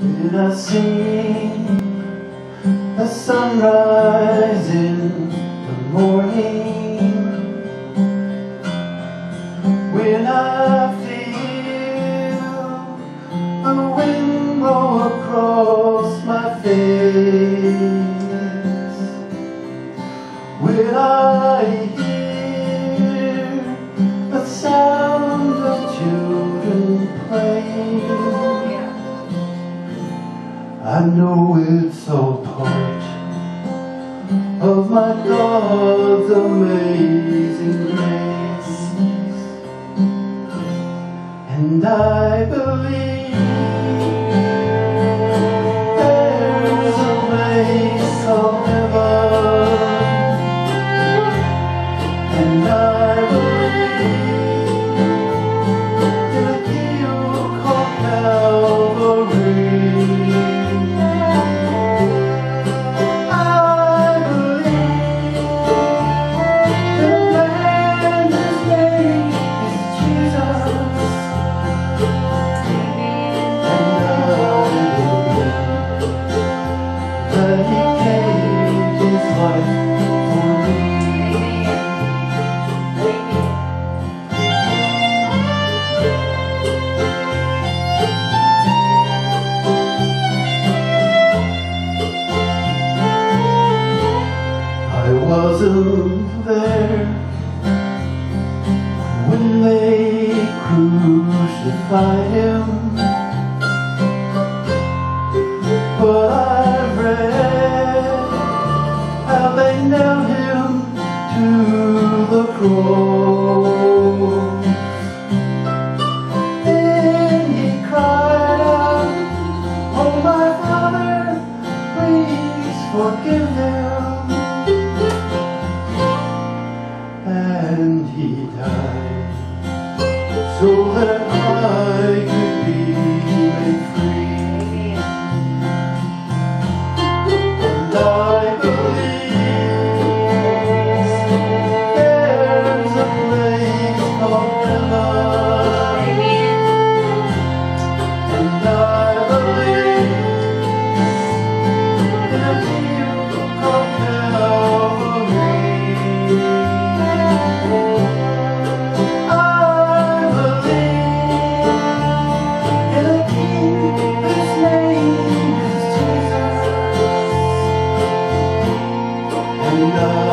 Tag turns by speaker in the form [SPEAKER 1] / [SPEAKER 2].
[SPEAKER 1] Did I see the sunrise in the morning? When I I know it's all part of my God's amazing grace. And I believe wasn't there when they crucified him, Then he cried out, "Oh my Father, please forgive them." and he died so that I could love.